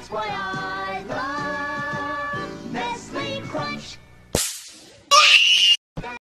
That's why I